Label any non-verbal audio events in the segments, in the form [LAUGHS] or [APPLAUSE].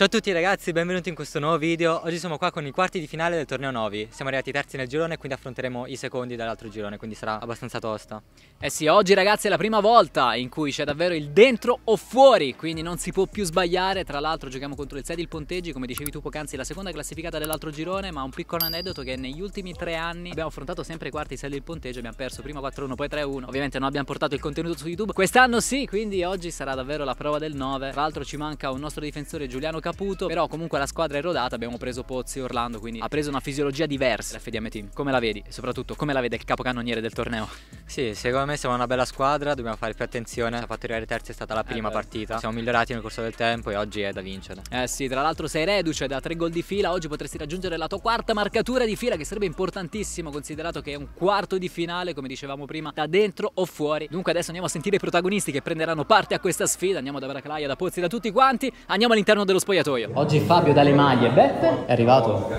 Ciao a tutti ragazzi, benvenuti in questo nuovo video. Oggi siamo qua con i quarti di finale del torneo Novi. Siamo arrivati terzi nel girone, quindi affronteremo i secondi dall'altro girone, quindi sarà abbastanza tosta. Eh sì, oggi ragazzi è la prima volta in cui c'è davvero il dentro o fuori, quindi non si può più sbagliare. Tra l'altro giochiamo contro il Sedil Ponteggi, come dicevi tu poc'anzi, la seconda classificata dell'altro girone, ma un piccolo aneddoto che negli ultimi tre anni abbiamo affrontato sempre i quarti Sedil Ponteggi, abbiamo perso prima 4-1, poi 3-1. Ovviamente non abbiamo portato il contenuto su YouTube. Quest'anno sì, quindi oggi sarà davvero la prova del 9. Tra l'altro ci manca un nostro difensore Giuliano Caputo, però comunque la squadra è rodata, abbiamo preso Pozzi e Orlando, quindi ha preso una fisiologia diversa l'FDM Team. Come la vedi? E soprattutto come la vede il capocannoniere del torneo? Sì, secondo me siamo una bella squadra, dobbiamo fare più attenzione. Ci ha fatto arrivare terza è stata la eh prima eh partita. Siamo migliorati nel corso del tempo e oggi è da vincere. Eh sì, tra l'altro sei reduce da tre gol di fila, oggi potresti raggiungere la tua quarta marcatura di fila che sarebbe importantissimo considerato che è un quarto di finale, come dicevamo prima, da dentro o fuori. Dunque adesso andiamo a sentire i protagonisti che prenderanno parte a questa sfida. Andiamo da Bracalaia, da Pozzi, da tutti quanti. Andiamo all'interno dello spogliatoio. Oggi Fabio dalle maglie Beppe è arrivato.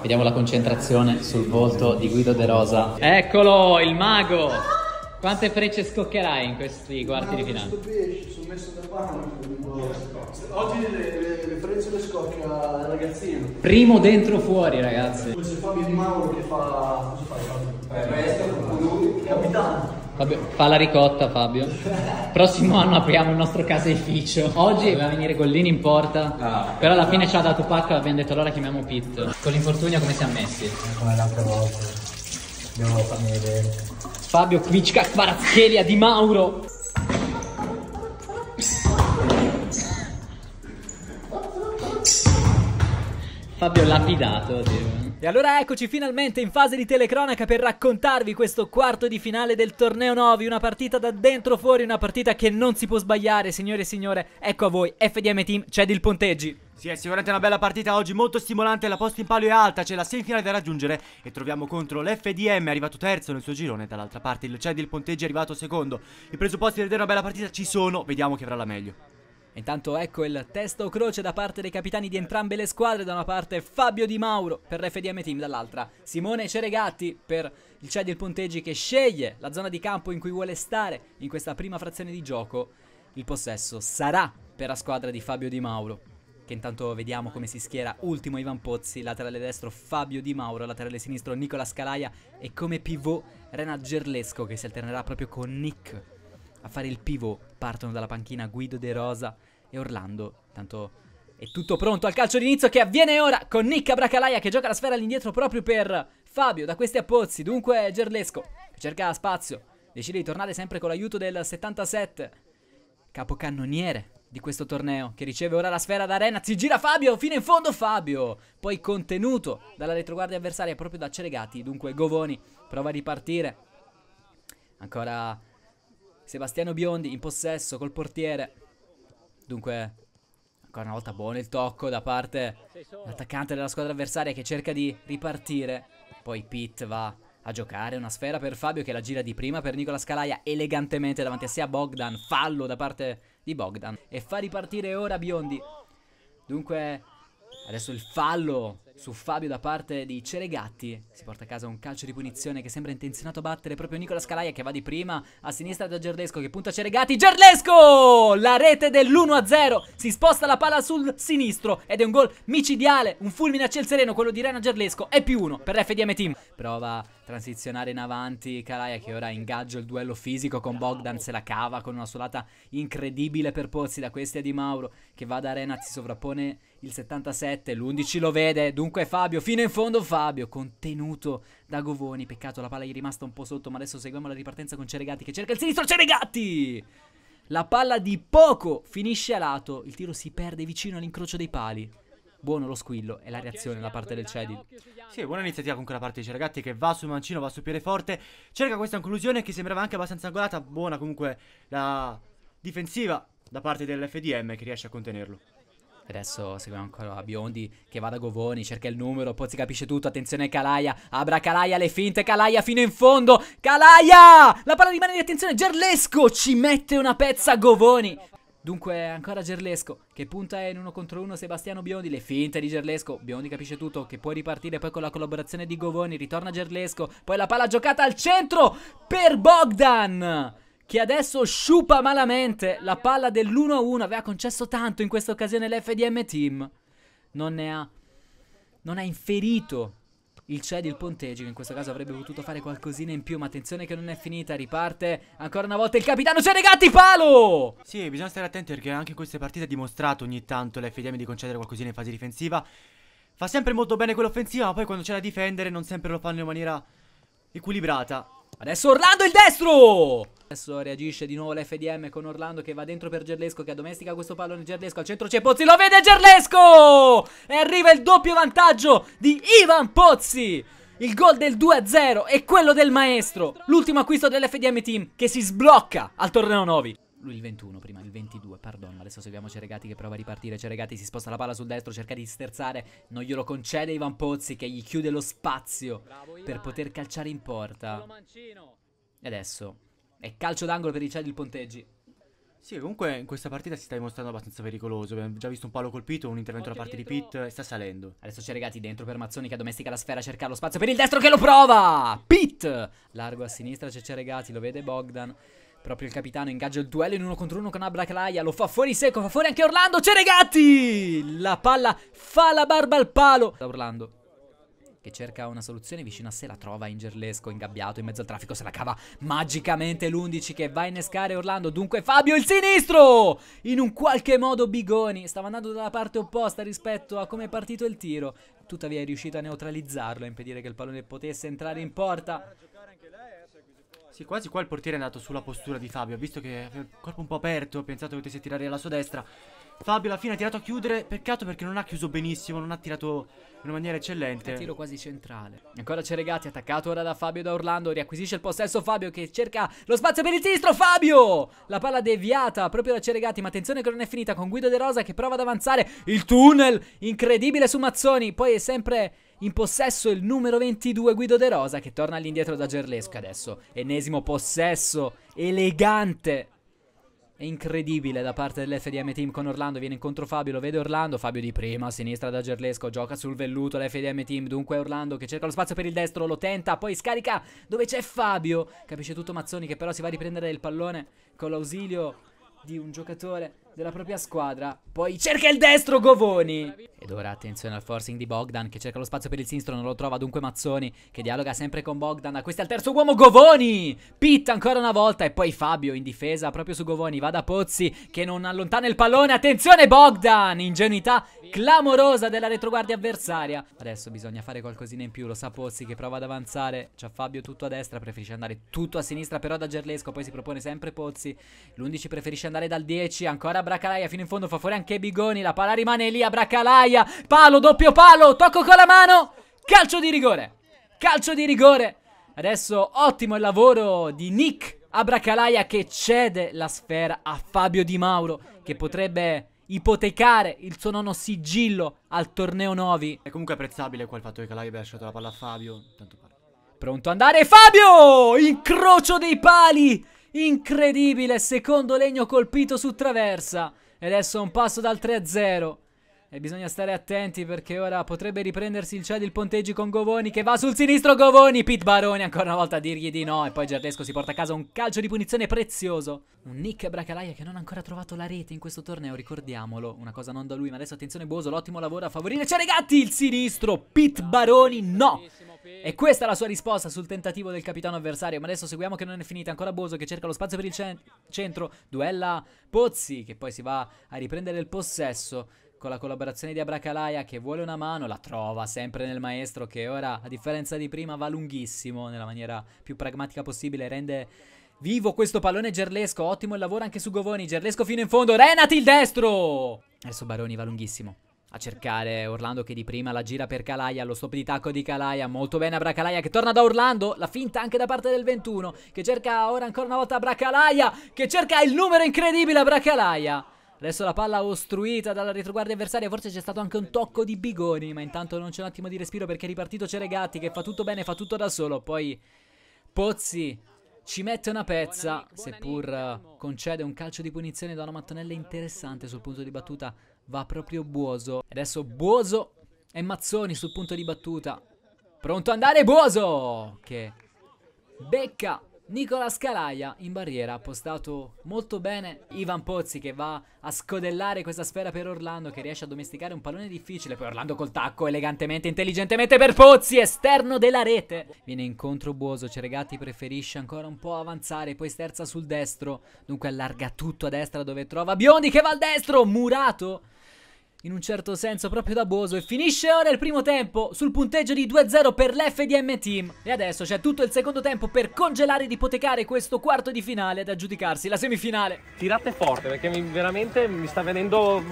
Vediamo la concentrazione sul volto di Guido De Rosa. Eccolo, il mago! Quante frecce scoccherai in questi quarti di finale? Oggi le, le, frecce le scocchia il ragazzino. Primo dentro o fuori, ragazzi. Poi c'è Fabio Di Mauro che fa. Cosa fai Fabio? Eh, capitano. Fabio, fa la ricotta Fabio. Prossimo anno apriamo il nostro caseificio. Oggi doveva venire Gollini in porta. Ah, però alla fine ci ha dato pacca e abbiamo detto allora chiamiamo Pit. Con l'infortunio come siamo messi? Come l'altra volta. Devo farmi vedere. Fabio Kvicka Kvaratskhelia di Mauro. Fabio lapidato, tipo. E allora eccoci finalmente in fase di telecronaca per raccontarvi questo quarto di finale del torneo Novi, una partita da dentro fuori, una partita che non si può sbagliare, signore e signore. Ecco a voi, FDM Team, c'è il ponteggi. Sì, è sicuramente una bella partita oggi, molto stimolante, la posta in palio è alta, c'è la semifinale da raggiungere e troviamo contro l'FDM, arrivato terzo nel suo girone, dall'altra parte il Cedil Ponteggi è arrivato secondo. I presupposti per vedere una bella partita ci sono, vediamo chi avrà la meglio. Intanto ecco il testa o croce da parte dei capitani di entrambe le squadre, da una parte Fabio Di Mauro per l'FDM Team, dall'altra Simone Ceregatti per il Cedil Ponteggi che sceglie la zona di campo in cui vuole stare in questa prima frazione di gioco. Il possesso sarà per la squadra di Fabio Di Mauro, che intanto vediamo come si schiera ultimo Ivan Pozzi, laterale destro Fabio Di Mauro, laterale sinistro Nicola Scalaia e come pivot Renat Gerlesco che si alternerà proprio con Nick a fare il pivot partono dalla panchina Guido De Rosa e Orlando. Tanto è tutto pronto al calcio d'inizio che avviene ora con Nick Abracalaia che gioca la sfera all'indietro proprio per Fabio da questi appozzi. Dunque Gerlesco cerca spazio, decide di tornare sempre con l'aiuto del 77. Capocannoniere di questo torneo che riceve ora la sfera da Arena. Si gira Fabio, fino in fondo Fabio. Poi contenuto dalla retroguardia avversaria proprio da Ceregati. Dunque Govoni prova a ripartire. Ancora Sebastiano Biondi in possesso col portiere. Dunque, ancora una volta buono il tocco da parte dell'attaccante della squadra avversaria che cerca di ripartire. Poi Pitt va a giocare una sfera per Fabio che la gira di prima per Nicola Scalaia elegantemente davanti a sé a Bogdan. Fallo da parte di Bogdan. E fa ripartire ora Biondi. Dunque, adesso il fallo su Fabio da parte di Ceregatti. Si porta a casa un calcio di punizione che sembra intenzionato a battere proprio Nicola Scalaia che va di prima a sinistra da Gerlesco che punta Ceregatti. Gerlesco! La rete dell'1-0. Si sposta la palla sul sinistro ed è un gol micidiale. Un fulmine a ciel sereno, quello di Rena Gerlesco. È più uno per l'FDM Team. Prova a transizionare in avanti Calaia che ora ingaggia il duello fisico con Bogdan. Se la cava con una solata incredibile per Pozzi da questi a Di Mauro che va da Arena, si sovrappone il 77, l'11 lo vede, dunque Fabio, fino in fondo Fabio, contenuto da Govoni, peccato la palla gli è rimasta un po' sotto, ma adesso seguiamo la ripartenza con Ceregatti che cerca il sinistro, Ceregatti! La palla di poco finisce a lato, il tiro si perde vicino all'incrocio dei pali. Buono lo squillo e la reazione da parte del Cedil. Sì, buona iniziativa comunque la parte di Ceregatti che va sul mancino, va sul piede cerca questa conclusione che sembrava anche abbastanza angolata, buona comunque la difensiva da parte dell'FDM che riesce a contenerlo. Adesso seguiamo ancora Biondi che va da Govoni, cerca il numero, poi si capisce tutto, attenzione Calaia, Abra Calaia le finte, Calaia fino in fondo, Calaia! La palla rimane di attenzione, Gerlesco ci mette una pezza Govoni. Dunque ancora Gerlesco che punta in uno contro uno Sebastiano Biondi, le finte di Gerlesco, Biondi capisce tutto che può ripartire poi con la collaborazione di Govoni, ritorna Gerlesco, poi la palla giocata al centro per Bogdan che adesso sciupa malamente la palla dell'1-1. Aveva concesso tanto in questa occasione l'FDM Team. Non ne ha. Non ha inferito il Cedi il ponteggio che in questo caso avrebbe potuto fare qualcosina in più ma attenzione che non è finita riparte ancora una volta il capitano Ceregatti palo Sì bisogna stare attenti perché anche in queste partite ha dimostrato ogni tanto l'FDM di concedere qualcosina in fase difensiva Fa sempre molto bene quell'offensiva ma poi quando c'è da difendere non sempre lo fanno in maniera equilibrata Adesso Orlando il destro Adesso reagisce di nuovo l'FDM con Orlando che va dentro per Gerlesco che addomestica questo pallone Gerlesco al centro c'è Pozzi lo vede Gerlesco e arriva il doppio vantaggio di Ivan Pozzi il gol del 2-0 e quello del maestro l'ultimo acquisto dell'FDM team che si sblocca al torneo Novi lui il 21 prima, il 22, pardon. Adesso seguiamo Ceregati che prova a ripartire. Ceregati si sposta la palla sul destro, cerca di sterzare. Non glielo concede Ivan Pozzi che gli chiude lo spazio per poter calciare in porta. E adesso è calcio d'angolo per il Ponteggi. Sì, comunque in questa partita si sta dimostrando abbastanza pericoloso. Abbiamo già visto un palo colpito, un intervento da parte di Pitt e sta salendo. Adesso c'è Regati dentro per Mazzoni che addomestica la sfera, cerca lo spazio per il destro che lo prova! Pitt! Largo a sinistra c'è Ceregati, lo vede Bogdan. Proprio il capitano ingaggia il duello in uno contro uno con Abracalaia. Lo fa fuori secco, fa fuori anche Orlando. C'è Regatti! La palla fa la barba al palo. Da Orlando che cerca una soluzione vicino a sé, la trova in Gerlesco, ingabbiato in mezzo al traffico, se la cava magicamente l'11 che va a innescare Orlando, dunque Fabio il sinistro! In un qualche modo Bigoni stava andando dalla parte opposta rispetto a come è partito il tiro, tuttavia è riuscito a neutralizzarlo, a impedire che il pallone potesse entrare in porta. Sì, quasi qua il portiere è andato sulla postura di Fabio. Ha visto che aveva il corpo un po' aperto. Ha pensato che potesse tirare alla sua destra. Fabio alla fine ha tirato a chiudere. Peccato perché non ha chiuso benissimo. Non ha tirato in una maniera eccellente. Un tiro quasi centrale. Ancora c'è Regati, attaccato ora da Fabio da Orlando. Riacquisisce il possesso Fabio che cerca lo spazio per il sinistro. Fabio! La palla deviata proprio da Ceregati. Ma attenzione che non è finita con Guido De Rosa che prova ad avanzare. Il tunnel incredibile su Mazzoni. Poi è sempre in possesso il numero 22 Guido De Rosa che torna all'indietro da Gerlesco adesso. Ennesimo possesso elegante è incredibile da parte dell'FDM Team con Orlando. Viene incontro Fabio, lo vede Orlando. Fabio di prima, a sinistra da Gerlesco. Gioca sul velluto l'FDM Team. Dunque Orlando che cerca lo spazio per il destro, lo tenta. Poi scarica dove c'è Fabio. Capisce tutto Mazzoni che però si va a riprendere il pallone con l'ausilio di un giocatore della propria squadra. Poi cerca il destro Govoni. Ed ora attenzione al forcing di Bogdan che cerca lo spazio per il sinistro, non lo trova dunque Mazzoni che dialoga sempre con Bogdan. Acquista il terzo uomo Govoni. Pitt ancora una volta e poi Fabio in difesa proprio su Govoni. Va da Pozzi che non allontana il pallone. Attenzione Bogdan, ingenuità clamorosa della retroguardia avversaria. Adesso bisogna fare qualcosina in più, lo sa Pozzi che prova ad avanzare. C'ha Fabio tutto a destra, preferisce andare tutto a sinistra però da Gerlesco, poi si propone sempre Pozzi. L'11 preferisce andare dal 10, ancora Bracalaia fino in fondo, fa fuori anche Bigoni, la palla rimane lì a Bracalaia. Palo, doppio palo, tocco con la mano. Calcio di rigore. Calcio di rigore. Adesso ottimo il lavoro di Nick Abracalaia che cede la sfera a Fabio Di Mauro che potrebbe ipotecare il suo nono sigillo al torneo Novi. È comunque apprezzabile qua il fatto che Calai abbia lasciato la palla a Fabio. Tanto pare. Pronto ad andare Fabio! Incrocio dei pali! Incredibile, secondo legno colpito su traversa. E adesso un passo dal 3-0. E bisogna stare attenti perché ora potrebbe riprendersi il Cedi il ponteggi con Govoni che va sul sinistro Govoni. Pete Baroni ancora una volta a dirgli di no. E poi Giardesco si porta a casa un calcio di punizione prezioso. Un Nick Bracalaia che non ha ancora trovato la rete in questo torneo, ricordiamolo. Una cosa non da lui, ma adesso attenzione Boso, l'ottimo lavoro a favorire. C'è Regatti il sinistro. Pete Baroni no. E questa è la sua risposta sul tentativo del capitano avversario. Ma adesso seguiamo che non è finita. Ancora Boso che cerca lo spazio per il cen centro. Duella Pozzi che poi si va a riprendere il possesso con la collaborazione di Abracalaia che vuole una mano, la trova sempre nel maestro che ora, a differenza di prima, va lunghissimo nella maniera più pragmatica possibile, rende vivo questo pallone Gerlesco, ottimo il lavoro anche su Govoni, Gerlesco fino in fondo, Renati il destro! Adesso Baroni va lunghissimo. A cercare Orlando che di prima la gira per Calaia, lo stop di tacco di Calaia, molto bene Abracalaia che torna da Orlando, la finta anche da parte del 21, che cerca ora ancora una volta Abracalaia, che cerca il numero incredibile Abracalaia. Adesso la palla ostruita dalla retroguardia avversaria. Forse c'è stato anche un tocco di Bigoni. Ma intanto non c'è un attimo di respiro perché è ripartito Ceregatti che fa tutto bene, fa tutto da solo. Poi Pozzi ci mette una pezza. Seppur concede un calcio di punizione da una mattonella interessante sul punto di battuta. Va proprio Buoso. Adesso Buoso e Mazzoni sul punto di battuta. Pronto ad andare Buoso! Che becca Nicola Scalaia in barriera ha postato molto bene Ivan Pozzi che va a scodellare questa sfera per Orlando che riesce a domesticare un pallone difficile. Poi Orlando col tacco elegantemente, intelligentemente per Pozzi, esterno della rete. Viene incontro Buoso, Ceregatti preferisce ancora un po' avanzare, poi sterza sul destro. Dunque allarga tutto a destra dove trova Biondi che va al destro, murato in un certo senso proprio da Boso e finisce ora il primo tempo sul punteggio di 2-0 per l'FDM Team. E adesso c'è tutto il secondo tempo per congelare ed ipotecare questo quarto di finale ed aggiudicarsi la semifinale. Tirate forte perché mi, veramente mi sta venendo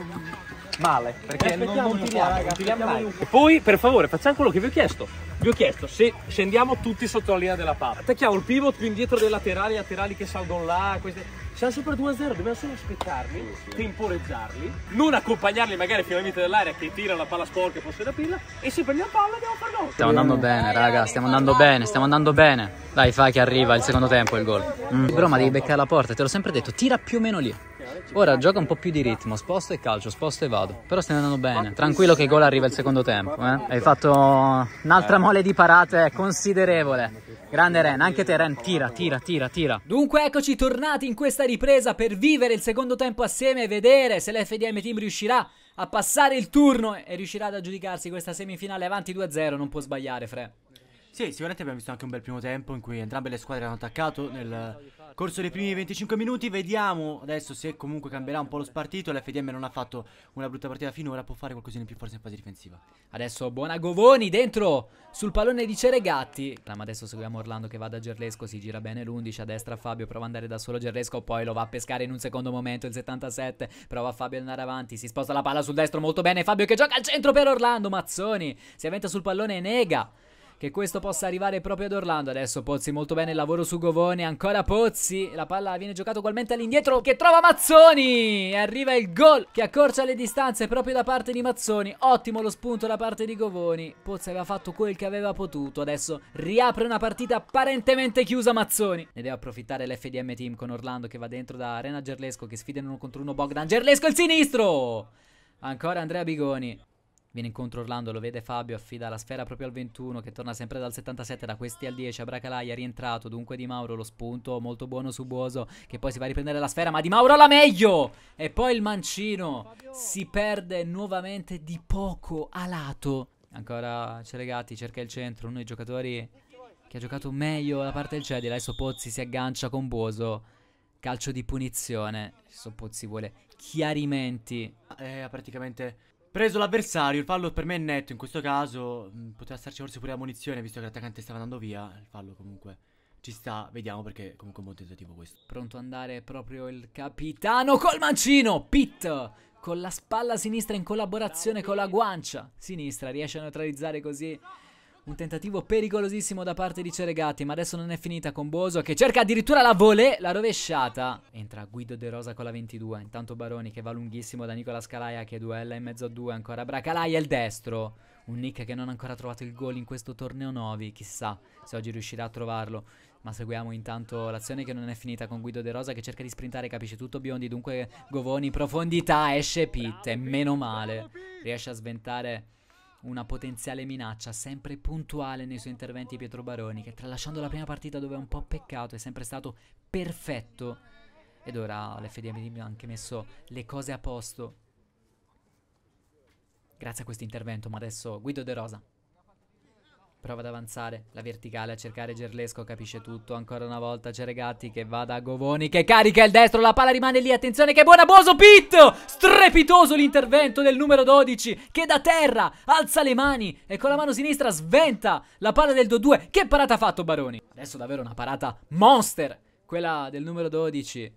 male perché non, non tiriamo, non tiriamo mai. E poi per favore facciamo quello che vi ho chiesto. Vi ho chiesto se scendiamo tutti sotto la linea della palla. Attacchiamo il pivot più indietro dei laterali, laterali che salgono là, queste siamo super 2-0, dobbiamo solo aspettarli, temporeggiarli, non accompagnarli magari fino al limite dell'area che tira la palla sporca e fosse da pilla e se prendiamo palla andiamo a far gol. Stiamo andando bene, raga, stiamo andando bene, stiamo andando bene. Dai, fa che arriva il secondo tempo il gol. Mm. Però ma devi beccare la porta, te l'ho sempre detto, tira più o meno lì. Ora gioca un po' più di ritmo, sposto e calcio, sposto e vado. Però stiamo andando bene. Tranquillo che il gol arriva il secondo tempo. Eh? Hai fatto un'altra mole di parate considerevole. Grande Ren, anche te Ren, tira, tira, tira, tira. Dunque eccoci tornati in questa ripresa per vivere il secondo tempo assieme e vedere se l'FDM Team riuscirà a passare il turno e riuscirà ad aggiudicarsi questa semifinale avanti 2-0. Non può sbagliare, Fre. Sì, sicuramente abbiamo visto anche un bel primo tempo in cui entrambe le squadre hanno attaccato nel corso dei primi 25 minuti. Vediamo adesso se comunque cambierà un po' lo spartito. L'FDM non ha fatto una brutta partita finora, può fare qualcosina in più forse in fase difensiva. Adesso buona Govoni dentro sul pallone di Ceregatti. Ma adesso seguiamo Orlando che va da Gerlesco, si gira bene l'11 a destra Fabio, prova ad andare da solo Gerlesco, poi lo va a pescare in un secondo momento il 77. Prova Fabio ad andare avanti, si sposta la palla sul destro molto bene. Fabio che gioca al centro per Orlando, Mazzoni si avventa sul pallone e nega che questo possa arrivare proprio ad Orlando. Adesso Pozzi molto bene il lavoro su Govoni, ancora Pozzi, la palla viene giocata ugualmente all'indietro che trova Mazzoni e arriva il gol che accorcia le distanze proprio da parte di Mazzoni. Ottimo lo spunto da parte di Govoni. Pozzi aveva fatto quel che aveva potuto, adesso riapre una partita apparentemente chiusa Mazzoni. Ne deve approfittare l'FDM team con Orlando che va dentro da Arena Gerlesco che sfida in uno contro uno Bogdan. Gerlesco il sinistro! Ancora Andrea Bigoni. Viene incontro Orlando, lo vede Fabio, affida la sfera proprio al 21 che torna sempre dal 77, da questi al 10, Abracalai è rientrato, dunque Di Mauro lo spunto molto buono su Buoso che poi si va a riprendere la sfera, ma Di Mauro la meglio! E poi il mancino si perde nuovamente di poco a lato. Ancora Ceregati cerca il centro, uno dei giocatori che ha giocato meglio la parte del Cedil, adesso Pozzi si aggancia con Buoso. Calcio di punizione, adesso Pozzi vuole chiarimenti. Eh, praticamente Preso l'avversario, il fallo per me è netto in questo caso. Mh, poteva starci forse pure la munizione, visto che l'attaccante stava andando via. Il fallo comunque ci sta, vediamo perché comunque è un buon tentativo questo. Pronto ad andare proprio il capitano col mancino, Pitt! Con la spalla sinistra in collaborazione con la guancia sinistra, riesce a neutralizzare così un tentativo pericolosissimo da parte di Ceregatti, ma adesso non è finita con Boso che cerca addirittura la volée, la rovesciata. Entra Guido De Rosa con la 22, intanto Baroni che va lunghissimo da Nicola Scalaia che duella in mezzo a due, ancora Bracalaia il destro. Un Nick che non ha ancora trovato il gol in questo torneo 9, chissà se oggi riuscirà a trovarlo. Ma seguiamo intanto l'azione che non è finita con Guido De Rosa che cerca di sprintare, capisce tutto Biondi, dunque Govoni, profondità, esce Pitt e meno male. Riesce a sventare una potenziale minaccia, sempre puntuale nei suoi interventi Pietro Baroni, che tralasciando la prima partita dove è un po' peccato è sempre stato perfetto. Ed ora l'FDM ha anche messo le cose a posto. Grazie a questo intervento, ma adesso Guido De Rosa Prova ad avanzare, la verticale a cercare Gerlesco, capisce tutto. Ancora una volta Ceregatti che va da Govoni, che carica il destro, la palla rimane lì, attenzione che buona Boso Pitt! Strepitoso l'intervento del numero 12 che da terra alza le mani e con la mano sinistra sventa la palla del 2-2. Che parata ha fatto Baroni? Adesso davvero una parata monster, quella del numero 12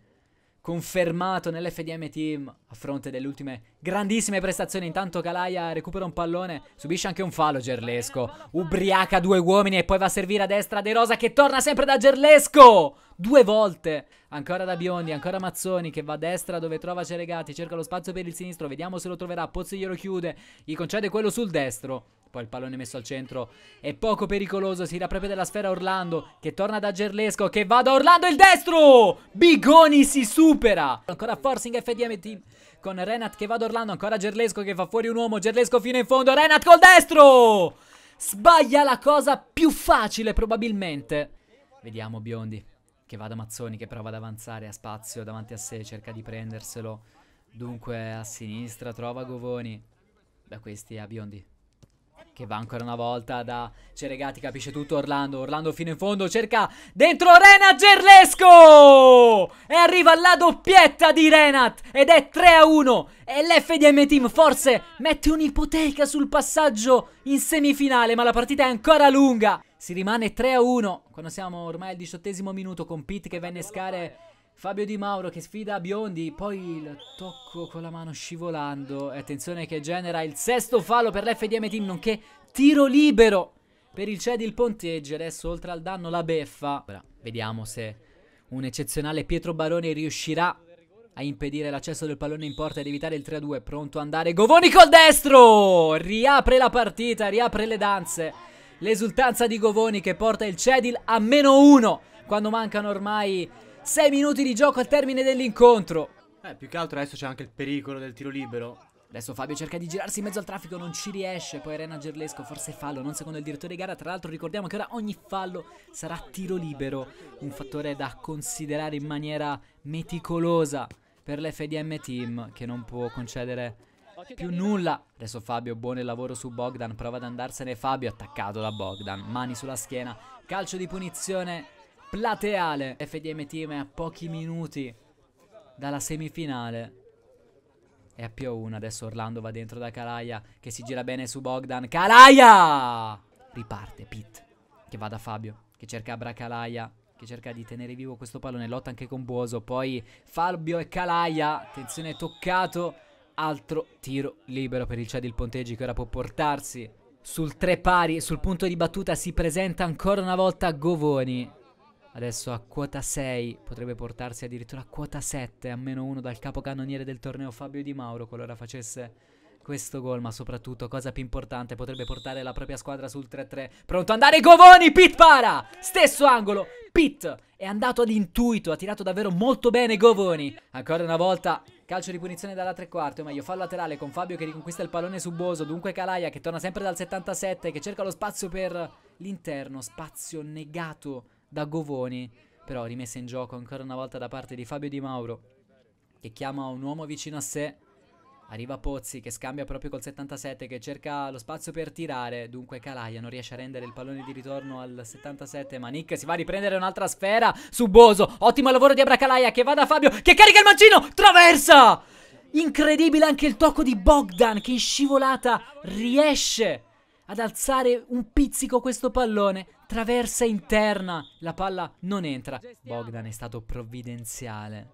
confermato nell'FDM team a fronte delle ultime grandissime prestazioni. Intanto Calaia recupera un pallone, subisce anche un fallo Gerlesco, ubriaca due uomini e poi va a servire a destra De Rosa che torna sempre da Gerlesco, due volte. Ancora da Biondi, ancora Mazzoni che va a destra dove trova Ceregati, cerca lo spazio per il sinistro, vediamo se lo troverà, Pozzi glielo chiude, gli concede quello sul destro. Poi il pallone messo al centro è poco pericoloso. Si dà proprio della sfera Orlando. Che torna da Gerlesco. Che va da Orlando il destro. Bigoni si supera. Ancora forcing FDM team. Con Renat che va da Orlando. Ancora Gerlesco che fa fuori un uomo. Gerlesco fino in fondo. Renat col destro. Sbaglia la cosa più facile probabilmente. Vediamo Biondi. che va da Mazzoni che prova ad avanzare a spazio davanti a sé, cerca di prenderselo. Dunque a sinistra trova Govoni. Da questi a Biondi. Che va ancora una volta da Ceregati, capisce tutto Orlando. Orlando fino in fondo, cerca dentro Renat Gerlesco! E arriva la doppietta di Renat ed è 3 a 1. E l'FDM Team forse mette un'ipoteca sul passaggio in semifinale, ma la partita è ancora lunga. Si rimane 3 a 1 quando siamo ormai al diciottesimo minuto con Pitt che va a innescare Fabio Di Mauro che sfida Biondi, poi il tocco con la mano scivolando. E attenzione che genera il sesto fallo per l'FDM Team, nonché tiro libero per il Cedil Ponteggi. Adesso oltre al danno la beffa. Ora vediamo se un eccezionale Pietro Baroni riuscirà a impedire l'accesso del pallone in porta ed evitare il 3-2. Pronto ad andare Govoni col destro! Riapre la partita, riapre le danze. L'esultanza di Govoni che porta il Cedil a meno uno quando mancano ormai 6 minuti di gioco al termine dell'incontro. Eh, più che altro adesso c'è anche il pericolo del tiro libero. Adesso Fabio cerca di girarsi in mezzo al traffico, non ci riesce. Poi Rena Gerlesco, forse fallo, non secondo il direttore di gara. Tra l'altro ricordiamo che ora ogni fallo sarà tiro libero. Un fattore da considerare in maniera meticolosa per l'FDM team che non può concedere più nulla. Adesso Fabio, buono il lavoro su Bogdan, prova ad andarsene Fabio, attaccato da Bogdan, mani sulla schiena, calcio di punizione plateale. FDM team è a pochi minuti dalla semifinale. E a più 1 adesso Orlando va dentro da Calaia che si gira bene su Bogdan. Calaia! Riparte Pitt che va da Fabio che cerca Abra Calaia che cerca di tenere vivo questo pallone, lotta anche con Buoso, poi Fabio e Calaia, attenzione toccato, altro tiro libero per il Cedil Ponteggi che ora può portarsi sul tre pari, sul punto di battuta si presenta ancora una volta Govoni, adesso a quota 6, potrebbe portarsi addirittura a quota 7, a meno 1 dal capocannoniere del torneo Fabio Di Mauro, qualora facesse questo gol, ma soprattutto, cosa più importante, potrebbe portare la propria squadra sul 3-3. Pronto andare Govoni, Pitt para! Stesso angolo, Pitt è andato ad intuito, ha tirato davvero molto bene Govoni. Ancora una volta, calcio di punizione dalla tre quarti, o meglio fallo laterale con Fabio che riconquista il pallone su Boso, dunque Calaia che torna sempre dal 77, che cerca lo spazio per l'interno, spazio negato da Govoni, però rimessa in gioco ancora una volta da parte di Fabio Di Mauro, che chiama un uomo vicino a sé. Arriva Pozzi che scambia proprio col 77 che cerca lo spazio per tirare. Dunque Calaia non riesce a rendere il pallone di ritorno al 77. Ma Nick si va a riprendere un'altra sfera su Boso. Ottimo lavoro di Abracalaia che va da Fabio che carica il mancino. Traversa! Incredibile anche il tocco di Bogdan che in scivolata riesce ad alzare un pizzico questo pallone. Traversa interna. La palla non entra. Bogdan è stato provvidenziale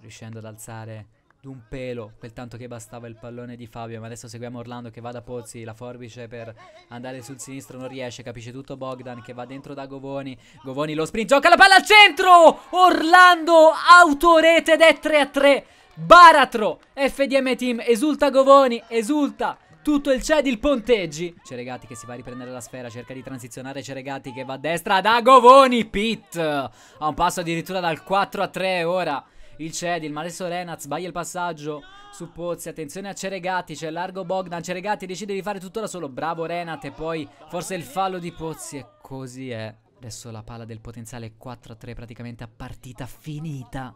riuscendo ad alzare d'un pelo quel tanto che bastava il pallone di Fabio ma adesso seguiamo Orlando che va da Pozzi la forbice per andare sul sinistro non riesce capisce tutto Bogdan che va dentro da Govoni Govoni lo sprint gioca la palla al centro Orlando autorete ed è 3 a 3 Baratro FDM team esulta Govoni esulta tutto il Cedil Ponteggi Ceregati che si va a riprendere la sfera Cerca di transizionare Ceregati che va a destra da Govoni Pitt A un passo addirittura dal 4 a 3 ora il Cedil, ma adesso Renat sbaglia il passaggio su Pozzi, attenzione a Ceregati, c'è largo Bogdan, Ceregati decide di fare tutto da solo, bravo Renat e poi forse il fallo di Pozzi e così è. Adesso la palla del potenziale 4-3 praticamente a partita finita.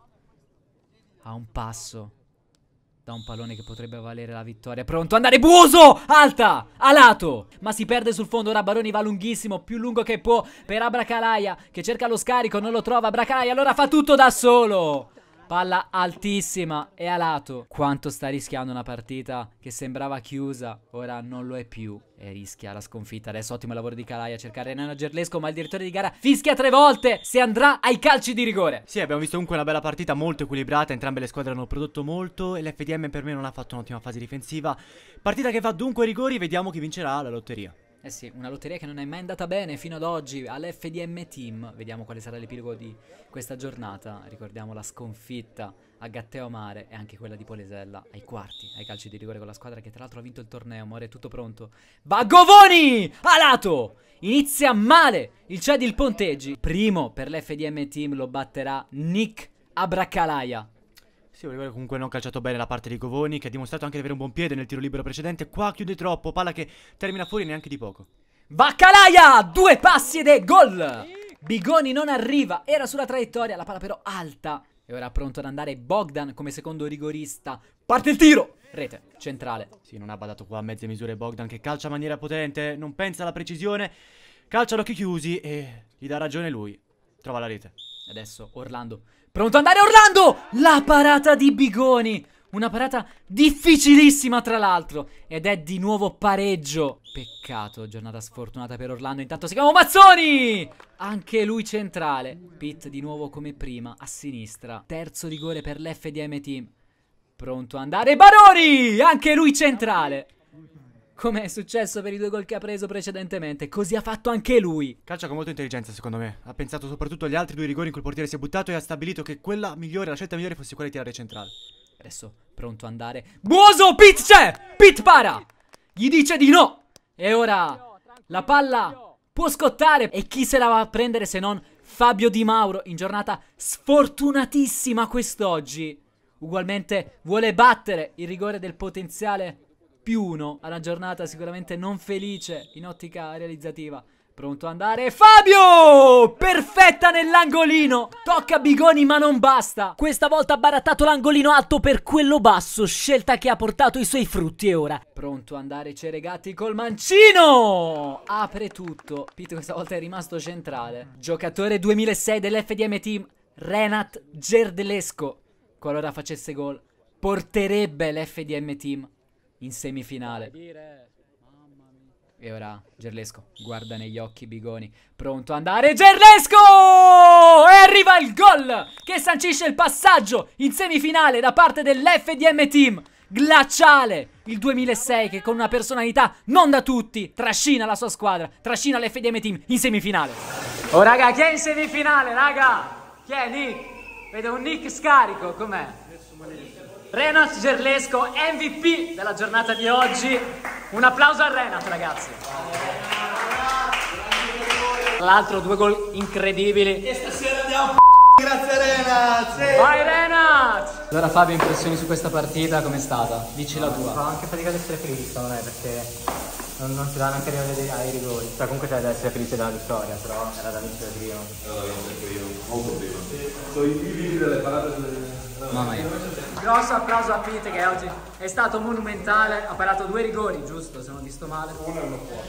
A un passo da un pallone che potrebbe valere la vittoria. Pronto, andare Buoso! Alta! A lato! Ma si perde sul fondo. Ora Baroni va lunghissimo, più lungo che può per Abracalaia che cerca lo scarico, non lo trova. Abracalaia allora fa tutto da solo. Palla altissima e a lato. Quanto sta rischiando una partita che sembrava chiusa, ora non lo è più. E rischia la sconfitta. Adesso ottimo lavoro di Calaia a cercare Renano Gerlesco, ma il direttore di gara fischia tre volte se andrà ai calci di rigore. Sì, abbiamo visto comunque una bella partita molto equilibrata, entrambe le squadre hanno prodotto molto e l'FDM per me non ha fatto un'ottima fase difensiva. Partita che va dunque rigori, vediamo chi vincerà la lotteria. Eh sì, una lotteria che non è mai andata bene fino ad oggi all'FDM Team. Vediamo quale sarà l'epilogo di questa giornata. Ricordiamo la sconfitta a Gatteo Mare e anche quella di Polesella ai quarti, ai calci di rigore con la squadra che tra l'altro ha vinto il torneo. More è tutto pronto. Va Govoni! A lato! Inizia male il Cedil Ponteggi. Primo per l'FDM Team lo batterà Nick Abracalaia. Sì, rigore comunque non calciato bene da parte di Govoni, che ha dimostrato anche di avere un buon piede nel tiro libero precedente. Qua chiude troppo, palla che termina fuori neanche di poco. Va Calaia! Due passi ed è gol! Bigoni non arriva, era sulla traiettoria, la palla però alta. E ora pronto ad andare Bogdan come secondo rigorista. Parte il tiro! Rete, centrale. Sì, non ha badato qua a mezze misure Bogdan che calcia in maniera potente, non pensa alla precisione, calcia ad occhi chiusi e gli dà ragione lui. Trova la rete. Adesso Orlando. Pronto ad andare Orlando! La parata di Bigoni! Una parata difficilissima tra l'altro. Ed è di nuovo pareggio. Peccato, giornata sfortunata per Orlando. Intanto si chiama Mazzoni! Anche lui centrale. Pitt di nuovo come prima, a sinistra. Terzo rigore per l'FDM Team. Pronto ad andare Baroni! Anche lui centrale. Come è successo per i due gol che ha preso precedentemente, così ha fatto anche lui. Calcia con molta intelligenza, secondo me. Ha pensato soprattutto agli altri due rigori in cui il portiere si è buttato e ha stabilito che quella migliore, la scelta migliore fosse quella di tirare centrale. Adesso pronto ad andare. Buoso! Pit c'è! Pit para! Gli dice di no! E ora la palla può scottare. E chi se la va a prendere se non Fabio Di Mauro in giornata sfortunatissima quest'oggi. Ugualmente vuole battere il rigore del potenziale più uno. A una giornata sicuramente non felice in ottica realizzativa. Pronto ad andare? Fabio! Perfetta nell'angolino! Tocca Bigoni ma non basta. Questa volta ha barattato l'angolino alto per quello basso Scelta che ha portato i suoi frutti e ora. Pronto ad andare Ceregatti col mancino! Apre tutto. Pito questa volta è rimasto centrale. Giocatore 2006 dell'FDM Team Renat Gerdelesco. Qualora facesse gol Porterebbe l'FDM Team In semifinale e ora Gerlesco guarda negli occhi Bigoni, pronto ad andare Gerlesco! E arriva il gol che sancisce il passaggio in semifinale da parte dell'FDM Team. Glaciale, il 2006 che con una personalità non da tutti trascina la sua squadra, trascina l'FDM Team in semifinale. Oh raga, chi è in semifinale, raga? Chi è Nick? Vedo un Nick scarico, com'è? Renat Gerlesco, MVP della giornata di oggi. Un applauso a Renat, ragazzi. Tra l'altro, due gol incredibili. E stasera andiamo Grazie Renat! Sì. Vai Renat! Allora Fabio, impressioni su questa partita, com'è stata? Dici la tua. Fa anche fatica ad essere felice, secondo me, perché non, non si dà neanche a vedere ai rigori. Cioè, comunque c'è da essere felice della vittoria, però era da vincere prima. Era da vincere prima, molto prima. Sono i vivi delle parate delle... Mamma mia. Grosso applauso a Pete che oggi è stato monumentale, ha parato due rigori, giusto, se non ho visto male.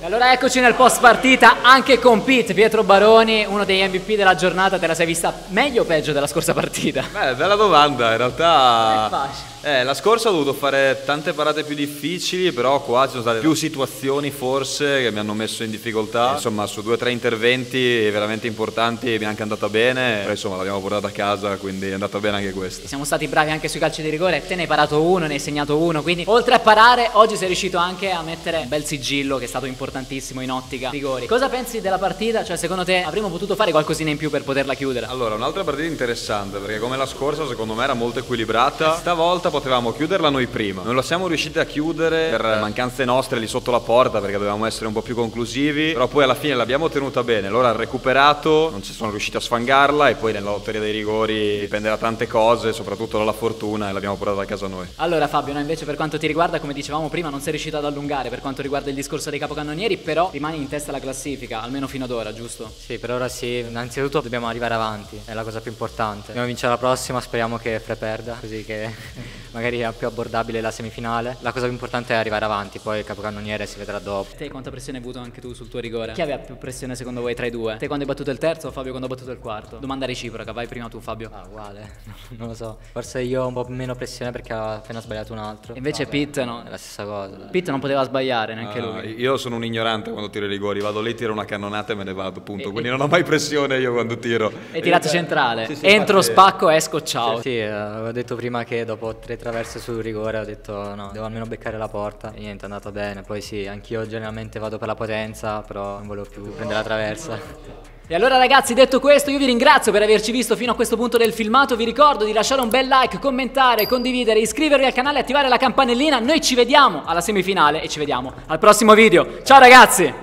E allora eccoci nel post partita anche con Pete, Pietro Baroni, uno degli MVP della giornata, te la sei vista meglio o peggio della scorsa partita? Beh, bella domanda, in realtà... È facile. Eh, la scorsa ho dovuto fare tante parate più difficili, però qua ci sono state più situazioni forse che mi hanno messo in difficoltà. Insomma, su due o tre interventi veramente importanti mi è anche andata bene, però insomma l'abbiamo portata a casa, quindi è andata bene anche questa. Siamo stati bravi anche sui calci di rigore, te ne hai parato uno, ne hai segnato uno, quindi oltre a parare, oggi sei riuscito anche a mettere un bel sigillo che è stato importantissimo in ottica rigori. Cosa pensi della partita? Cioè, secondo te avremmo potuto fare qualcosina in più per poterla chiudere? Allora, un'altra partita interessante perché come la scorsa secondo me era molto equilibrata. Stavolta potevamo chiuderla noi prima. Non la siamo riusciti a chiudere per mancanze nostre lì sotto la porta perché dovevamo essere un po' più conclusivi. Però poi alla fine l'abbiamo tenuta bene. Loro hanno recuperato, non ci sono riusciti a sfangarla e poi nella lotteria dei rigori dipende da tante cose, soprattutto dalla fortuna e l'abbiamo portata a casa noi. Allora Fabio, no, invece per quanto ti riguarda, come dicevamo prima, non sei riuscito ad allungare per quanto riguarda il discorso dei capocannonieri, però rimani in testa alla classifica, almeno fino ad ora, giusto? Sì, per ora sì. Innanzitutto dobbiamo arrivare avanti, è la cosa più importante. Dobbiamo vincere la prossima, speriamo che Fre perda, così che [LAUGHS] magari è più abbordabile la semifinale. La cosa più importante è arrivare avanti, poi il capocannoniere si vedrà dopo. Te quanta pressione hai avuto anche tu sul tuo rigore? Chi aveva più pressione secondo voi tra i due? Te quando hai battuto il terzo o Fabio quando ha battuto il quarto? Domanda reciproca, vai prima tu Fabio. Ah, uguale, [LAUGHS] non lo so. Forse io ho un po' meno pressione perché ho appena sbagliato un altro. Invece No, Pitt no. È la stessa cosa. Pitt non poteva sbagliare neanche Ah, lui. io sono un ignorante quando tiro i rigori, vado lì, tiro una cannonata e me ne vado, punto. Quindi non ho mai pressione io quando tiro. E tirate centrale. Sì, sì, Entro, infatti- spacco, esco, ciao. Sì, eh, avevo detto prima che dopo tre traverse sul rigore ho detto no, devo almeno beccare la porta e niente, è andato bene. Poi sì, anch'io generalmente vado per la potenza, però non volevo più prendere la traversa. E allora ragazzi, detto questo, io vi ringrazio per averci visto fino a questo punto del filmato. Vi ricordo di lasciare un bel like, commentare, condividere, iscrivervi al canale e attivare la campanellina. Noi ci vediamo alla semifinale e ci vediamo al prossimo video. Ciao ragazzi!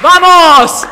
Vamos!